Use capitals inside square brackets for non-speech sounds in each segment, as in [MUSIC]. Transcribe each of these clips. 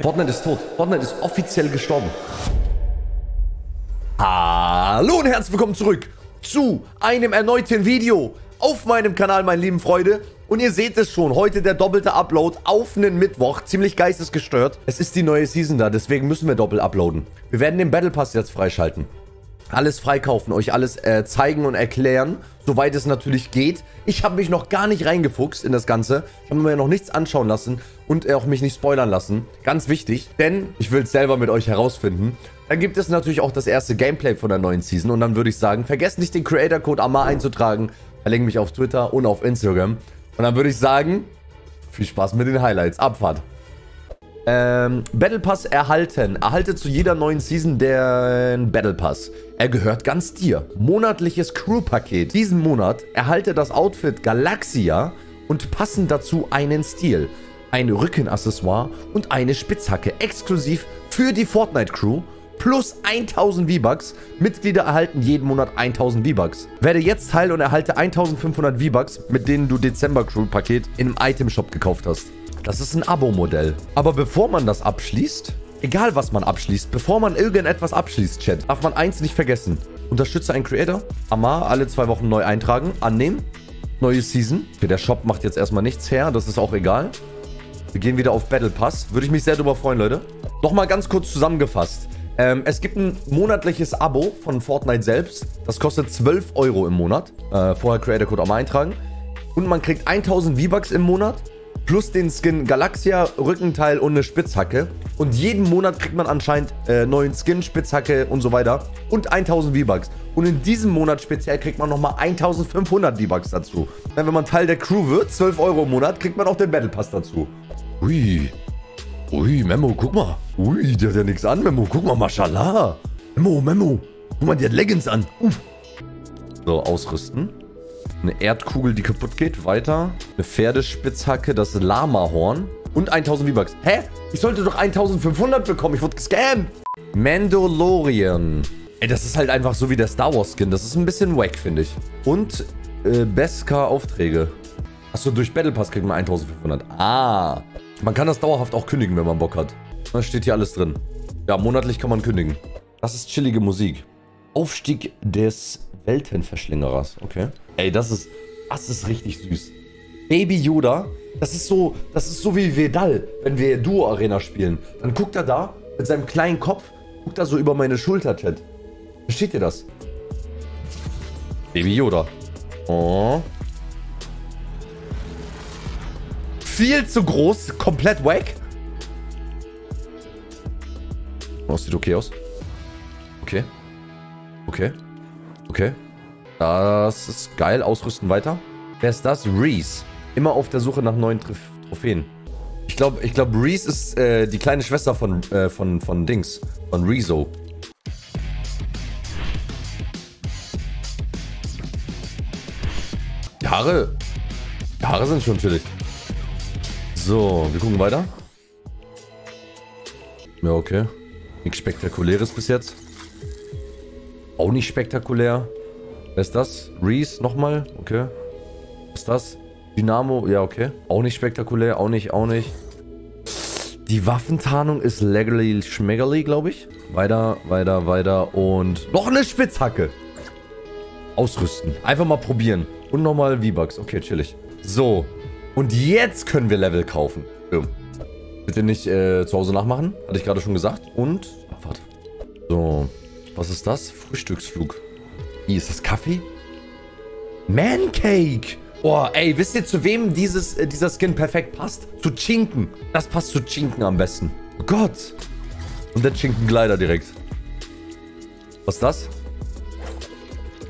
Fortnite ist tot. Fortnite ist offiziell gestorben. Hallo und herzlich willkommen zurück zu einem erneuten Video auf meinem Kanal, meine lieben Freunde. Und ihr seht es schon, heute der doppelte Upload auf einen Mittwoch. Ziemlich geistesgestört. Es ist die neue Season da, deswegen müssen wir doppelt uploaden. Wir werden den Battle Pass jetzt freischalten alles freikaufen, euch alles äh, zeigen und erklären, soweit es natürlich geht. Ich habe mich noch gar nicht reingefuchst in das Ganze. Ich habe mir noch nichts anschauen lassen und auch mich nicht spoilern lassen. Ganz wichtig, denn ich will es selber mit euch herausfinden. Dann gibt es natürlich auch das erste Gameplay von der neuen Season und dann würde ich sagen, vergesst nicht den Creator Code AMAR einzutragen. Verlinke mich auf Twitter und auf Instagram. Und dann würde ich sagen, viel Spaß mit den Highlights. Abfahrt. Ähm, Battle Pass erhalten. Erhalte zu jeder neuen Season den Battle Pass. Er gehört ganz dir. Monatliches Crew-Paket. Diesen Monat erhalte das Outfit Galaxia und passend dazu einen Stil, ein Rückenaccessoire und eine Spitzhacke exklusiv für die Fortnite-Crew plus 1000 V-Bucks. Mitglieder erhalten jeden Monat 1000 V-Bucks. Werde jetzt Teil und erhalte 1500 V-Bucks, mit denen du Dezember Crew-Paket in einem Item-Shop gekauft hast. Das ist ein Abo-Modell. Aber bevor man das abschließt, egal was man abschließt, bevor man irgendetwas abschließt, Chat, darf man eins nicht vergessen. Unterstütze einen Creator, Amar alle zwei Wochen neu eintragen, annehmen, neue Season. Okay, der Shop macht jetzt erstmal nichts her, das ist auch egal. Wir gehen wieder auf Battle Pass. Würde ich mich sehr darüber freuen, Leute. Nochmal ganz kurz zusammengefasst. Ähm, es gibt ein monatliches Abo von Fortnite selbst. Das kostet 12 Euro im Monat. Äh, vorher Creator Code auch mal eintragen. Und man kriegt 1000 V-Bucks im Monat plus den Skin Galaxia, Rückenteil und eine Spitzhacke. Und jeden Monat kriegt man anscheinend äh, neuen Skin, Spitzhacke und so weiter. Und 1000 V-Bucks. Und in diesem Monat speziell kriegt man nochmal 1500 V-Bucks dazu. Wenn man Teil der Crew wird, 12 Euro im Monat, kriegt man auch den Battle Pass dazu. Ui. Ui, Memo, guck mal. Ui, der hat ja nichts an, Memo. Guck mal, mashallah. Memo, Memo. Guck mal, der hat Leggings an. Uff. So, ausrüsten. Eine Erdkugel, die kaputt geht. Weiter. Eine Pferdespitzhacke, das Lamahorn. Und 1000 V-Bucks. Hä? Ich sollte doch 1500 bekommen. Ich wurde gescammt. Mandalorian. Ey, das ist halt einfach so wie der Star Wars Skin. Das ist ein bisschen wack, finde ich. Und äh, Beskar-Aufträge. Achso, durch Battle Pass kriegt man 1500. Ah. Man kann das dauerhaft auch kündigen, wenn man Bock hat. Da steht hier alles drin. Ja, monatlich kann man kündigen. Das ist chillige Musik. Aufstieg des Weltenverschlingerers. Okay. Ey, das ist, das ist richtig süß. Baby Yoda, das ist so, das ist so wie Vedal, wenn wir Duo Arena spielen. Dann guckt er da mit seinem kleinen Kopf, guckt er so über meine Schulter, Chat. Versteht ihr das? Baby Yoda. Oh. Viel zu groß, komplett wack. Oh, sieht okay aus. Okay. Okay. Okay. Das ist geil. Ausrüsten weiter. Wer ist das? Reese. Immer auf der Suche nach neuen Tr Trophäen. Ich glaube, ich glaub, Reese ist äh, die kleine Schwester von, äh, von, von Dings. Von Rezo. Die Haare. Die Haare sind schon chillig. So, wir gucken weiter. Ja, okay. Nichts Spektakuläres bis jetzt. Auch nicht spektakulär. Wer ist das? Reese nochmal? Okay. Was ist das? Dynamo? Ja, okay. Auch nicht spektakulär. Auch nicht, auch nicht. Die Waffentarnung ist legally schmeggerly, glaube ich. Weiter, weiter, weiter und noch eine Spitzhacke. Ausrüsten. Einfach mal probieren. Und nochmal V-Bucks. Okay, chillig. So. Und jetzt können wir Level kaufen. Bitte nicht äh, zu Hause nachmachen. Hatte ich gerade schon gesagt. Und Abfahrt. So. Was ist das? Frühstücksflug. Wie ist das Kaffee? Mancake. Boah, ey, wisst ihr, zu wem dieses, äh, dieser Skin perfekt passt? Zu Chinken. Das passt zu Chinken am besten. Oh Gott. Und der Chinkengleiter direkt. Was ist das?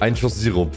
Ein Schuss Sirup.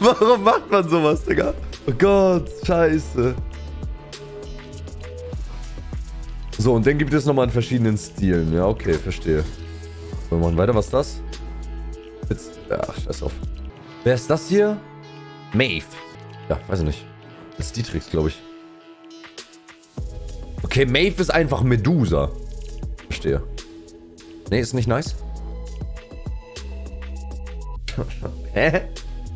Warum macht man sowas, Digga? Oh Gott, scheiße. So, und dann gibt es nochmal in verschiedenen Stilen. Ja, okay, verstehe. Wir machen weiter. Was ist das? Jetzt, ach, scheiß auf. Wer ist das hier? Maeve. Ja, weiß ich nicht. Das ist Dietrichs, glaube ich. Okay, Maeve ist einfach Medusa. Verstehe. Nee, ist nicht nice. [LAUGHS] Hä?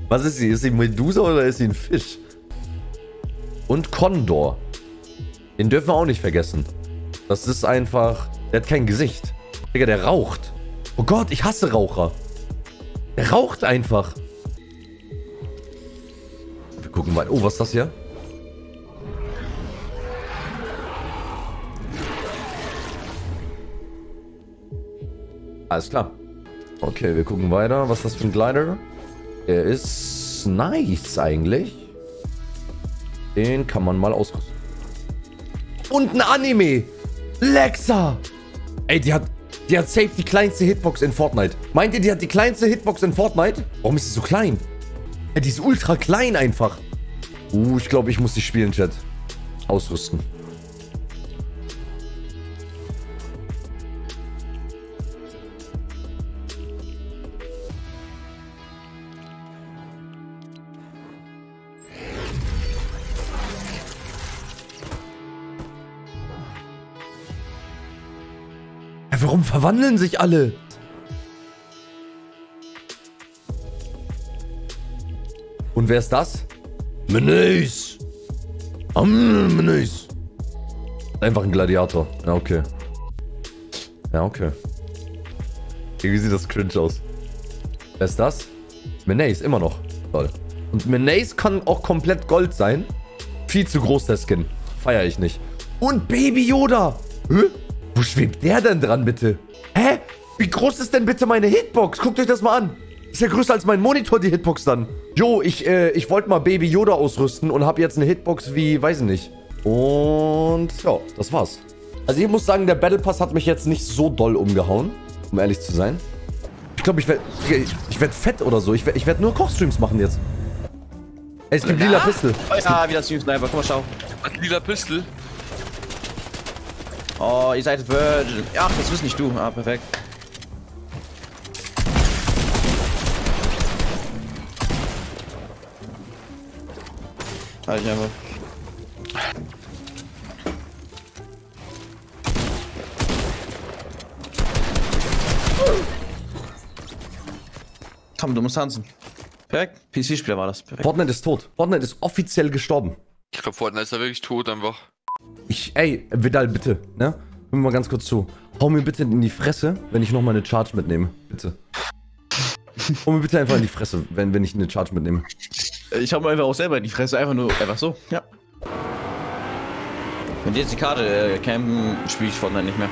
Was ist sie? Ist sie Medusa oder ist sie ein Fisch? Und Condor. Den dürfen wir auch nicht vergessen. Das ist einfach... Der hat kein Gesicht. Digga, der raucht. Oh Gott, ich hasse Raucher. Der raucht einfach. Wir gucken mal. Oh, was ist das hier? Alles klar. Okay, wir gucken weiter. Was ist das für ein Glider? Der ist nice eigentlich. Den kann man mal ausrüsten. Und ein Anime. Lexa. Ey, die hat, die hat safe die kleinste Hitbox in Fortnite. Meint ihr, die hat die kleinste Hitbox in Fortnite? Warum ist sie so klein? Ja, die ist ultra klein einfach. Uh, ich glaube, ich muss die spielen, Chat. Ausrüsten. Warum verwandeln sich alle? Und wer ist das? Menüs. Um, Menüs. Einfach ein Gladiator. Ja, okay. Ja, okay. Wie sieht das cringe aus? Wer ist das? Menace, immer noch. Toll. Und Menace kann auch komplett Gold sein. Viel zu groß, der Skin. Feier ich nicht. Und Baby Yoda. Hä? Wo schwebt der denn dran, bitte? Hä? Wie groß ist denn bitte meine Hitbox? Guckt euch das mal an. Ist ja größer als mein Monitor, die Hitbox dann. Jo, ich, äh, ich wollte mal Baby Yoda ausrüsten und habe jetzt eine Hitbox wie, weiß ich nicht. Und ja, das war's. Also ich muss sagen, der Battle Pass hat mich jetzt nicht so doll umgehauen, um ehrlich zu sein. Ich glaube, ich werde ich, ich werd fett oder so. Ich werde ich werd nur Kochstreams machen jetzt. Ey, es gibt lila Pistol. Ja, wieder Stream Sniper. Guck mal, schau. Lila Pistol. Oh, ihr seid Virgin. Ach, das bist nicht du. Ah, perfekt. Halt ich einfach. Komm, du musst tanzen. Perfekt. PC-Spieler war das. Perfekt. Fortnite ist tot. Fortnite ist offiziell gestorben. Ich glaube, Fortnite ist da wirklich tot einfach. Ich, ey, Vidal, bitte, ne? Hör mir mal ganz kurz zu. Hau mir bitte in die Fresse, wenn ich nochmal eine Charge mitnehme. Bitte. Hau mir bitte einfach in die Fresse, wenn, wenn ich eine Charge mitnehme. Ich hau mir einfach auch selber in die Fresse, einfach nur, einfach so. Ja. Wenn die jetzt die Karte äh, campen, spiele ich Fortnite nicht mehr.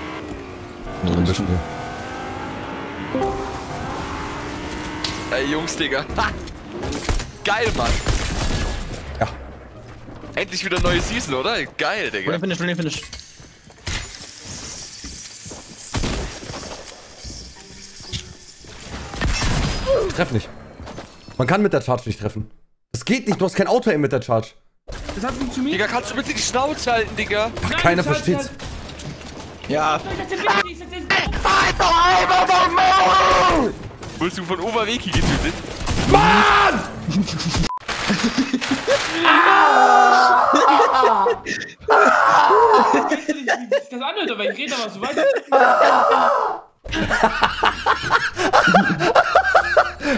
Ja, ein bisschen. Ey, Jungs, Digga. Ha! Geil, Mann. Ja. Endlich wieder neue Season, oder? Geil, Digga. Rolling Finish, Rolling Finish. Ich treff nicht. Man kann mit der Charge nicht treffen. Das geht nicht, du hast kein Auto-Aim mit der Charge. Das hat funktioniert. Digga, kannst du bitte die Schnauze halten, Digga? Nein, Keiner versteht's. Ja, ist wichtig. Wurdest du von Overweki getötet? Nicht, wie sich das anhört, aber ich rede aber so weiter.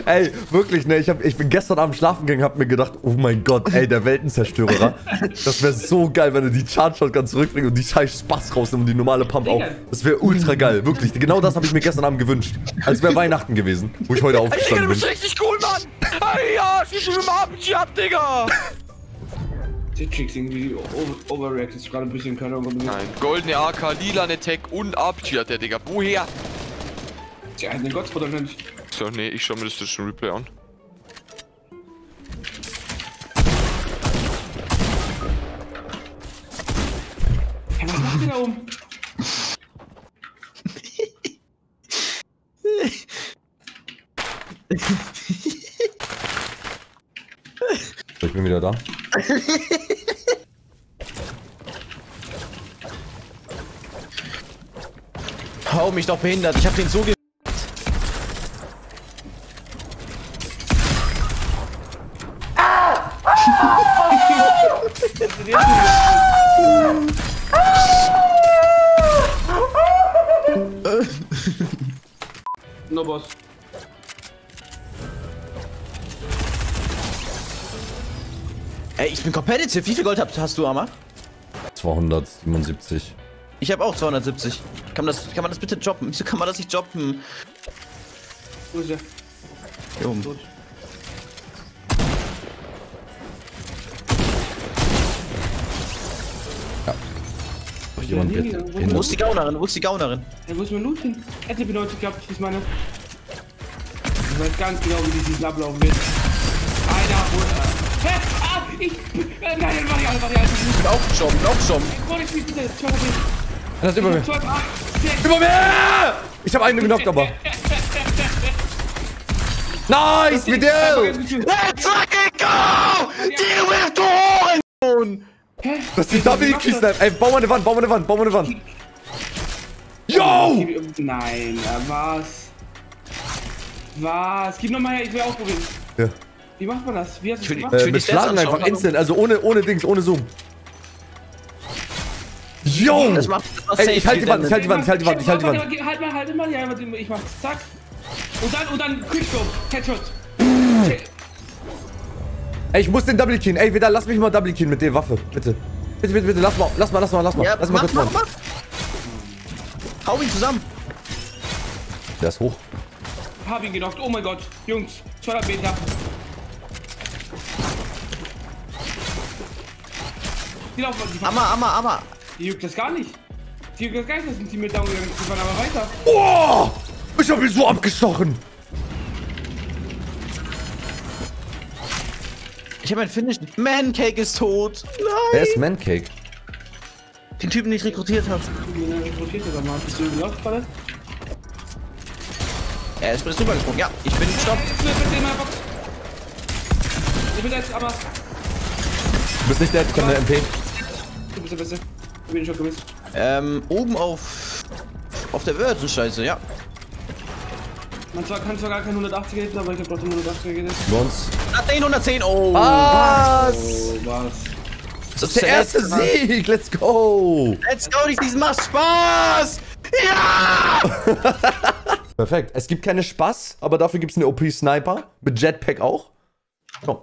Ey, wirklich, ne? Ich, hab, ich bin gestern Abend schlafen gegangen, hab mir gedacht, oh mein Gott, ey, der Weltenzerstörer. Das wäre so geil, wenn er die Charge Shotgun zurückbringt und die scheiß Spaß rausnimmt und die normale Pump auch. Das wäre ultra geil, wirklich. Genau das habe ich mir gestern Abend gewünscht. Als wäre Weihnachten gewesen, wo ich heute Ey, Digga, du aufgestanden bist bin. richtig cool, Mann! Ja, schieß mich mit dem RPG ab, Digga! Chicks irgendwie ist gerade ein bisschen, keine Ahnung. Nein, goldene AK, lilane Tech und RPG hat der, Digga. Woher? Tja, den Gottspot wahrscheinlich. So, nee, ich schau mir das schon Replay an. Ich bin wieder da. [LAUGHS] hau mich doch behindert. Ich hab den so ge... [LAUGHS] No boss. Ey, ich bin competitive. Wie viel Gold hast, hast du, Amma? 277. Ich habe auch 270. Kann man, das, kann man das bitte droppen? Wieso kann man das nicht droppen? Wo ist der? Hier oben. Tot. Jemand Ja, wird nee, wo- hin. Wo ist die Gaunerin? Wo ist die Gaunerin? Ja, wo ist mein Loot hin? Hätte bedeutet gehabt, ich meine. Ich weiß ganz genau, wie dieses ablaufen wird. Einer, wo. Hä? Ich. Äh, nein, warte, warte, warte, warte. Ich bin auch gestorben, ich bin auch bitte? Zwei, drei, Das ist über mir. Über mir! Ich habe einen genockt, aber. [LAUGHS] Nice, mit der! Let's fucking go! Deal with the! Hä? Das ist die Double Key Snipe. Ey, bau mal eine Wand, bau mal eine Wand, bau mal eine Wand. Yo! Nein, äh, was? Was? Gib nochmal her, ich will ausprobieren. Ja. Wie macht man das? Wie hast du Ich will das? Äh, mit Schlagen einfach instant, also ohne, ohne Dings, ohne Zoom. Yo! Das macht, das macht Ey, ich halte die Wand, ich halte die Wand, ich halte die Wand, ich halte die Wand. Halt mal, halt mal, ja, ich mach zack. Und dann, und dann Quickscope, Headshot. Ey, ich muss den Double Keen. Ey, wieder lass mich mal Double Keen mit der Waffe. Bitte. Bitte, bitte, bitte, lass mal, lass mal, lass mal, lass mal. Ja, lass mal mach, kurz mach, mal. mach. Hau ihn zusammen. Der ist hoch. Hab ihn genockt, oh mein Gott. Jungs, 200 Meter. Die laufen, die, Amma, Amma, Amma. die juckt das gar nicht. Die juckt das gar nicht, dass ein Team mit down gegangen ist. Die fahren aber weiter. Oh! Ich hab ihn so abgestochen. Ich habe ein Finish. Mancake ist tot. Wer Nein. ist Mancake? Den Typen, den ich rekrutiert habe. Den rekrutiert er doch mal. Bist du gelockt gerade? Er ist drüber gesprungen. Ja, ich bin stopp. Ich bin jetzt aber. Du bist nicht der, ich hab eine MP. Du bist der Beste. Ich bin schon gemisst. Ähm, oben auf. Auf der Wörter, scheiße, ja. Man zwar, kann zwar gar kein 180er hitten, aber ich hab trotzdem 180er gehittet. Sonst. 110, 110, oh. Was? Oh, was? Das ist Der erste Sieg, let's go! Let's go, dies macht Spaß! Ja! [LAUGHS] Perfekt. Es gibt keine Spaß, aber dafür gibt es eine OP-Sniper. Mit Jetpack auch. Komm.